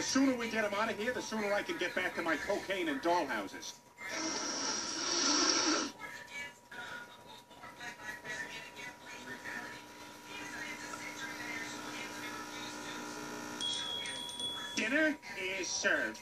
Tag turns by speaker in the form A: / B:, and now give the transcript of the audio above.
A: the sooner we get him out of here, the sooner I can get back to my cocaine and dollhouses. Dinner is served.